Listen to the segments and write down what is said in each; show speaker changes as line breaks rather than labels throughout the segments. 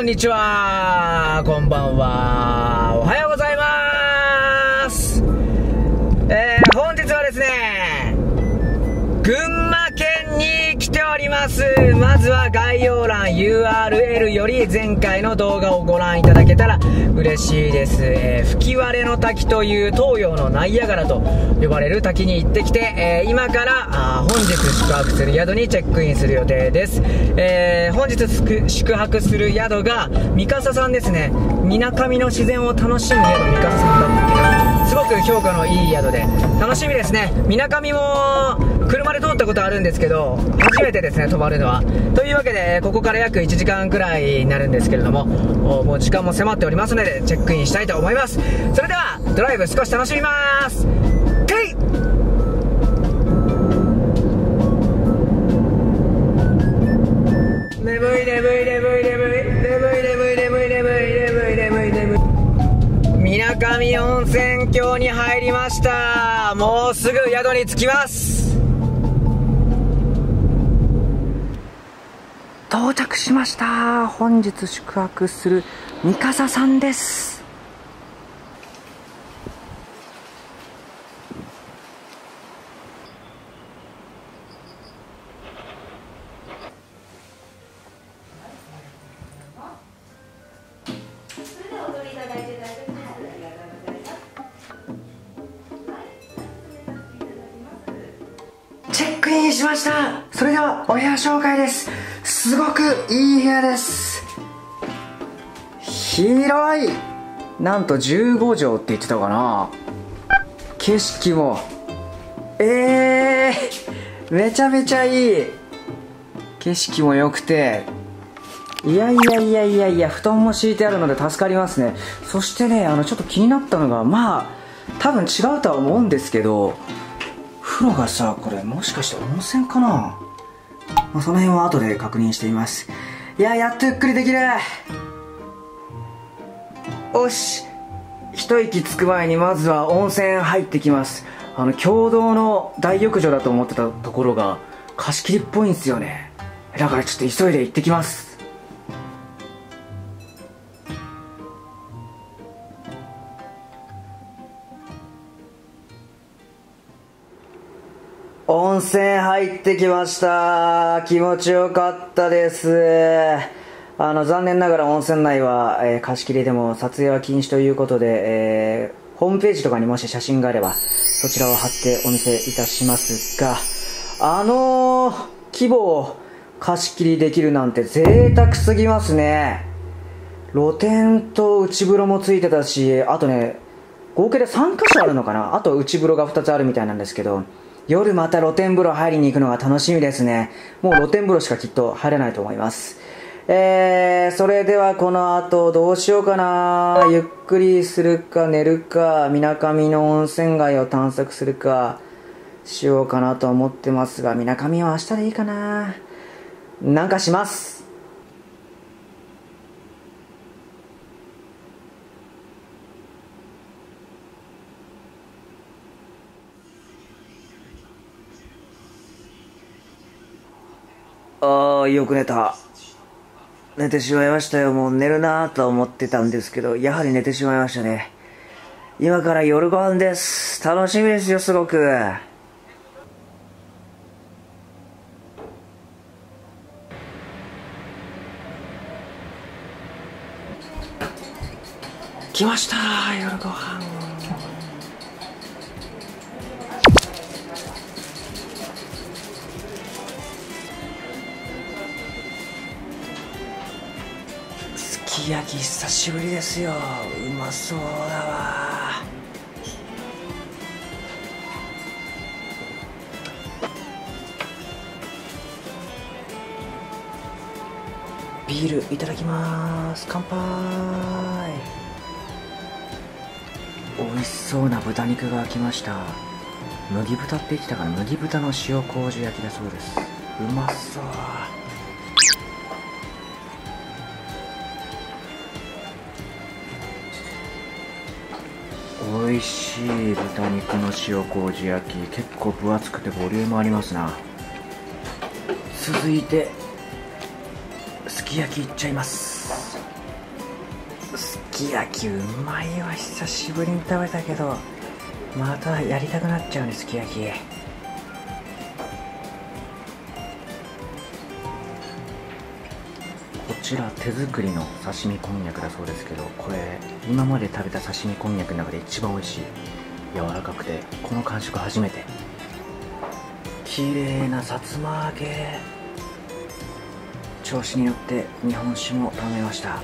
こんにちは。こんばんは。おま。ずは概要欄 URL より前回の動画をご覧いただけたら嬉しいです。えー、吹割の滝という東洋のナイアガラと呼ばれる滝に行ってきて、えー今からあ本日宿泊する宿にチェックインする予定です。えー本日宿泊する宿が三笠さんですね。水上の自然を楽しむ宿三笠さんだったっけな。すごく評価のいい宿で楽しみですね。水上も車で通ったことあるんですけど、初めてですね、泊まるのは。というわけで、ここから約1時間くらいになるんですけれども、もう時間も迫っておりますので、チェックインしたいと思います。それでは、ドライブ少し楽しみます。すぐ宿に着きます。到着しました。本日宿泊する三笠さんです。しました。それではお部屋紹介です。すごくいい部屋です。広い。なんと15畳って言ってたかな。景色も。えー、めちゃめちゃいい。景色も良くて。いやいやいやいやいや布団も敷いてあるので助かりますね。そしてねあのちょっと気になったのがまあ多分違うとは思うんですけど風呂がさこれもしかして温泉かな、まあ、その辺は後で確認してみます。いややっとゆっくりできる。よし一息つく前にまずは温泉入ってきます。あの共同の大浴場だと思ってたところが貸し切りっぽいんですよね。だからちょっと急いで行ってきます。温泉入ってきました。気持ちよかったです。あの残念ながら温泉内は、えー貸し切りでも撮影は禁止ということで、えーホームページとかにもし写真があればそちらを貼ってお見せいたしますがあのー規模を貸し切りできるなんて贅沢すぎますね。露天と内風呂もついてたしあとね合計で3箇所あるのかな。あと内風呂が2つあるみたいなんですけど夜また露天風呂入りに行くのが楽しみですね。もう露天風呂しかきっと入れないと思います。えー、それではこの後どうしようかな。ゆっくりするか寝るかみなかみの温泉街を探索するかしようかなと思ってますがみなかみは明日でいいかな。なんかします。ああよく寝た。寝てしまいましたよ。もう寝るなと思ってたんですけどやはり寝てしまいましたね。今から夜ご飯です。楽しみですよすごく。来ました。焼き久しぶりですよ。うまそうだわ。ビールいただきます。乾杯。美味しそうな豚肉が来ました。麦豚って言ってたから麦豚の塩麹焼きだそうです。うまそう。美味しい豚肉の塩麹焼き。結構分厚くてボリュームありますな。続いてすき焼きいっちゃいます。き焼きうまいわ。久しぶりに食べたけどまたやりたくなっちゃうねすき焼き。こちら手作りの刺身こんにゃくだそうですけどこれ今まで食べた刺身こんにゃくの中で一番美味しい柔らかくてこの感触初めて。綺麗なさつま揚げ。調子によって日本酒も頼めました。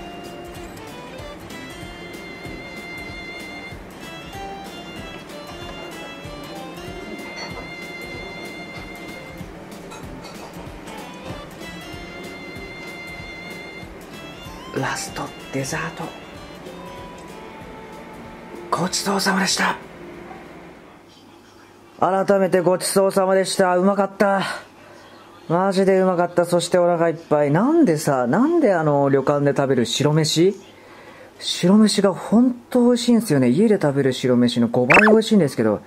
ラストデザート。ごちそうさまでした。改めてごちそうさまでした。うまかった。マジでうまかった。そしてお腹いっぱい。なんでさなんであの旅館で食べる白飯？白飯が本当美味しいんですよね。家で食べる白飯の5倍美味しいんですけど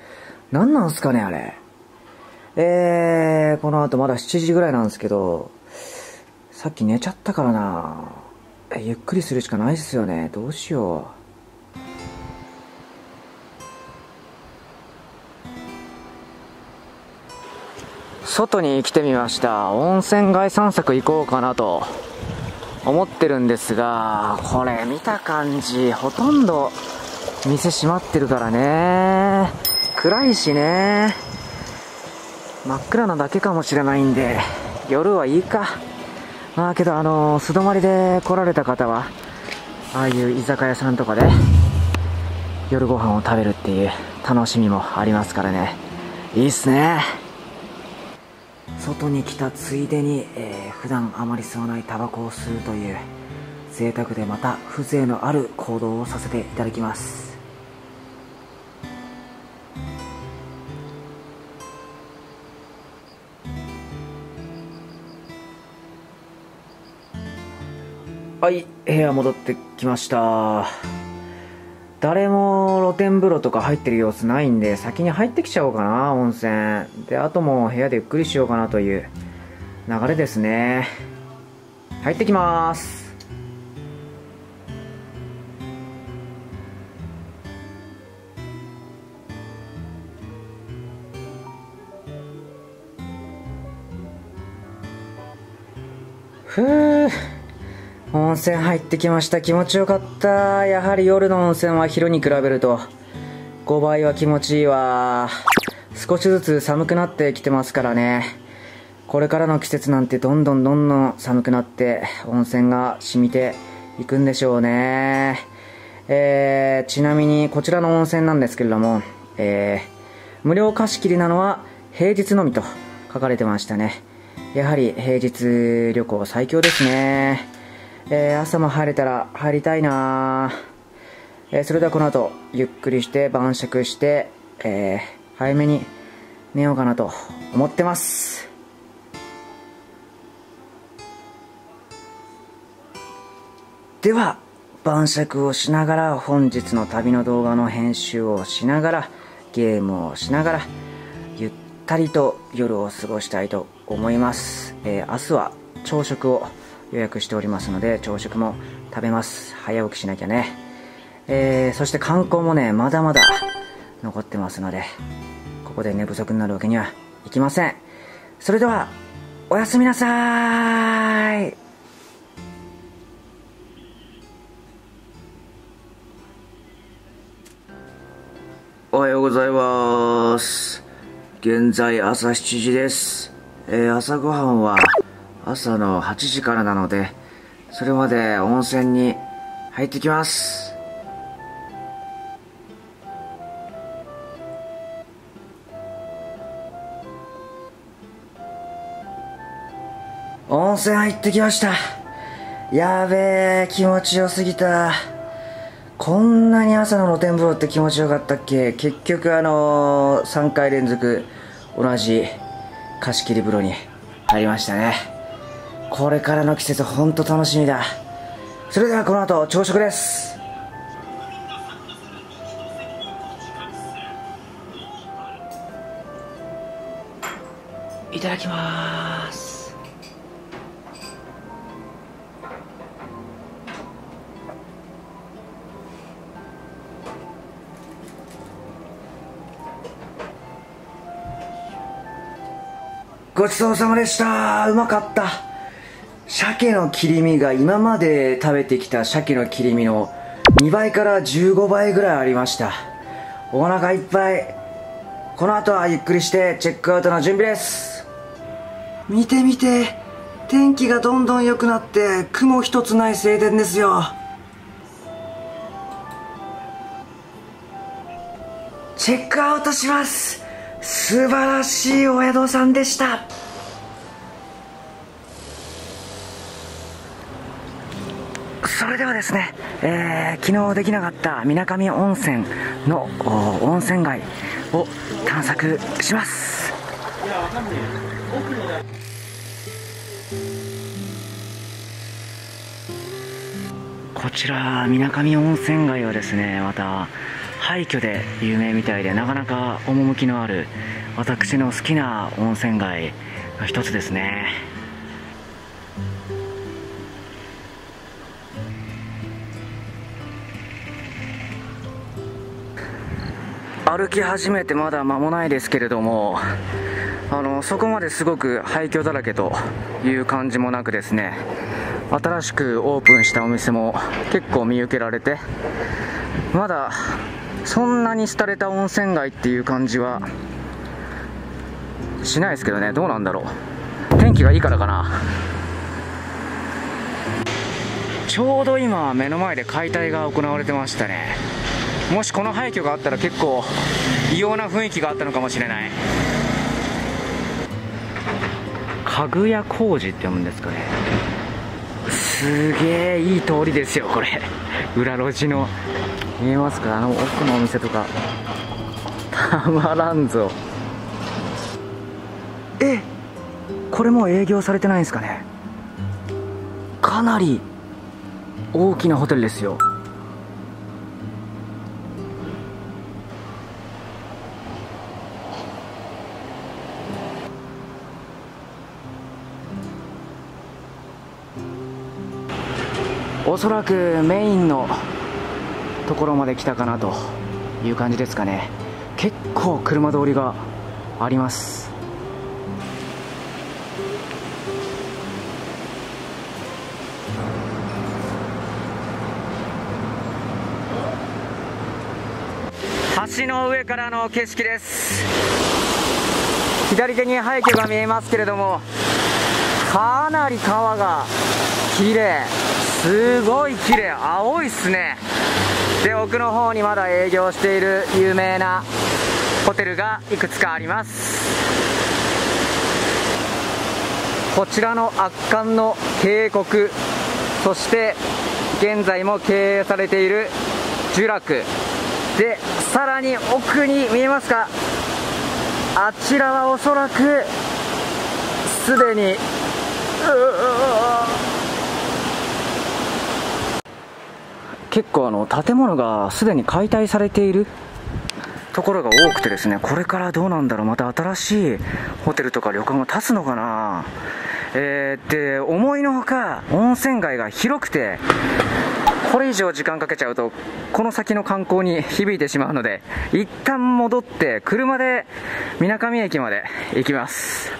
何なんすかねあれ。えー、この後まだ7時ぐらいなんですけどさっき寝ちゃったからな。ゆっくりするしかないっすよね。どうしよう。外に来てみました。温泉街散策行こうかなと。思ってるんですがこれ見た感じほとんど店閉まってるからね。暗いしね。真っ暗なだけかもしれないんで夜はいいか。まあけどあの素泊まりで来られた方はああいう居酒屋さんとかで夜ご飯を食べるっていう楽しみもありますからね。いいっすね。外に来たついでに、えー、普段あまり吸わないタバコを吸うという贅沢でまた風情のある行動をさせていただきます。はい部屋戻ってきました。誰も露天風呂とか入ってる様子ないんで先に入ってきちゃおうかな温泉。であとも部屋でゆっくりしようかなという流れですね。入ってきます。ふう温泉入ってきました。気持ちよかった。やはり夜の温泉は昼に比べると。5倍は気持ちいいわ。少しずつ寒くなってきてますからね。これからの季節なんてどんどんどんどん寒くなって温泉が染みていくんでしょうね。えー、ちなみにこちらの温泉なんですけれども、えー、無料貸し切りなのは平日のみと書かれてましたね。やはり平日旅行最強ですね。えー、朝も入れたら入りたいなえー、それではこの後ゆっくりして晩酌して、えー、早めに寝ようかなと思ってます。では晩酌をしながら本日の旅の動画の編集をしながらゲームをしながらゆったりと夜を過ごしたいと思います、えー、明日は朝食を予約しておりますので朝食も食べます。早起きしなきゃね。えー、そして観光もねまだまだ残ってますのでここで寝不足になるわけにはいきません。それではおやすみなさい。おはようございます。現在朝7時です、えー、朝ごはんは朝の8時からなのでそれまで温泉に入ってきます。温泉入ってきました。やべえ気持ちよすぎた。こんなに朝の露天風呂って気持ちよかったっけ？結局あのー、3回連続同じ貸し切り風呂に入りましたね。これからの季節ほんと楽しみだ。それではこの後朝食です。いただきます。ごちそうさまでした。うまかった。鮭の切り身が今まで食べてきた鮭の切り身の2倍から15倍ぐらいありました。お腹いっぱい。この後はゆっくりしてチェックアウトの準備です。見て見て天気がどんどん良くなって雲一つない晴天ですよ。チェックアウトします。素晴らしいお宿さんでした。ではですね、えー、昨日できなかった水上温泉の温泉街を探索します。こちら水上温泉街はですねまた廃墟で有名みたいでなかなか趣のある私の好きな温泉街の一つですね。歩き始めてまだ間もないですけれどもあのそこまですごく廃墟だらけという感じもなくですね新しくオープンしたお店も結構見受けられてまだそんなに廃れた温泉街っていう感じはしないですけどねどうなんだろう。天気がいいからかな。ちょうど今目の前で解体が行われてましたね。もしこの廃墟があったら結構異様な雰囲気があったのかもしれない。家具屋工事って読むんですかね。すげえいい通りですよこれ。裏路地の。見えますか？あの奥のお店とか。たまらんぞ。えこれもう営業されてないんですかね？かなり大きなホテルですよ。おそらくメインのところまで来たかなという感じですかね。結構車通りがあります。橋の上からの景色です。左手に廃墟が見えますけれどもかなり川が綺麗。すごい綺麗。青いっすね。で奥の方にまだ営業している有名なホテルがいくつかあります。こちらの圧巻の渓谷。そして現在も経営されている聚楽でさらに奥に見えますか。あちらはおそらくすでにう結構あの建物がすでに解体されているところが多くてですねこれからどうなんだろうまた新しいホテルとか旅館が建つのかな。えー、で思いのほか温泉街が広くてこれ以上時間かけちゃうとこの先の観光に響いてしまうので一旦戻って車でみなかみ駅まで行きます。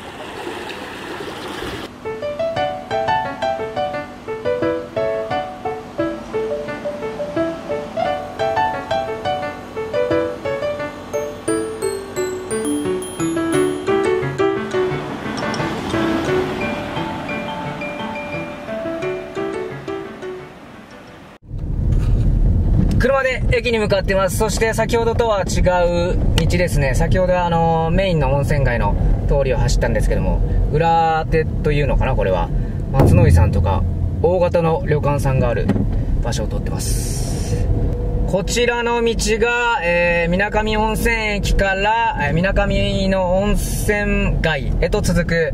車で駅に向かってます。そして先ほどとは違う道ですね。先ほどあの、メインの温泉街の通りを走ったんですけども、裏手というのかな、これは。松の井さんとか、大型の旅館さんがある場所を通ってます。こちらの道が、えー、水上温泉駅から、えー、水上の温泉街へと続く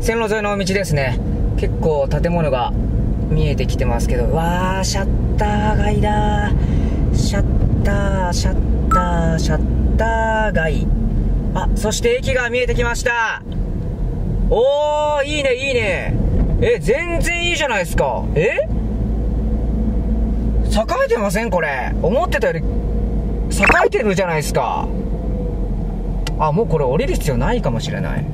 線路沿いの道ですね。結構建物が見えてきてますけど、わー、シャッター街だシャッター、シャッター、シャッター街。あ、そして駅が見えてきました。おー、いいね、いいね。え、全然いいじゃないですか。え？栄えてませんこれ。思ってたより、栄えてるじゃないですか。あ、もうこれ降りる必要ないかもしれない。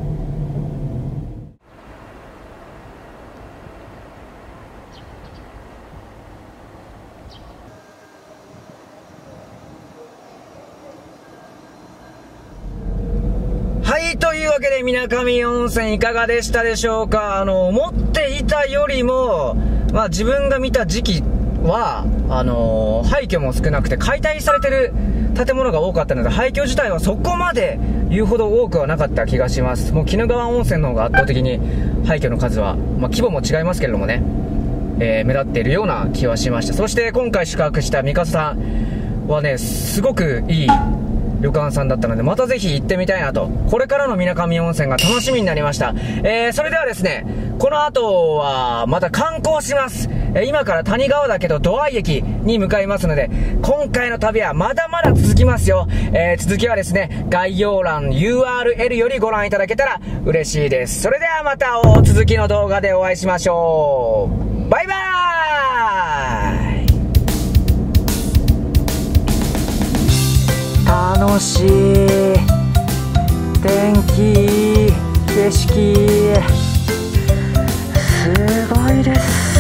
わけで、みなかみ温泉いかがでしたでしょうか？あの、思っていたよりも、まあ自分が見た時期は、あの廃墟も少なくて解体されてる建物が多かったので、廃墟自体はそこまで言うほど多くはなかった気がします。もう鬼怒川温泉の方が圧倒的に廃墟の数は、まあ規模も違いますけれどもね、えー、目立っているような気はしました。そして今回宿泊した三笠さんはね、すごくいい旅館さんだったので、またぜひ行ってみたいなと。これからの水上温泉が楽しみになりました。えー、それではですね、この後は、また観光します。えー、今から谷川岳と土合駅に向かいますので、今回の旅はまだまだ続きますよ。えー、続きはですね、概要欄 URL よりご覧いただけたら嬉しいです。それではまたお続きの動画でお会いしましょう。バイバーイ楽しい天気景色。すごいです。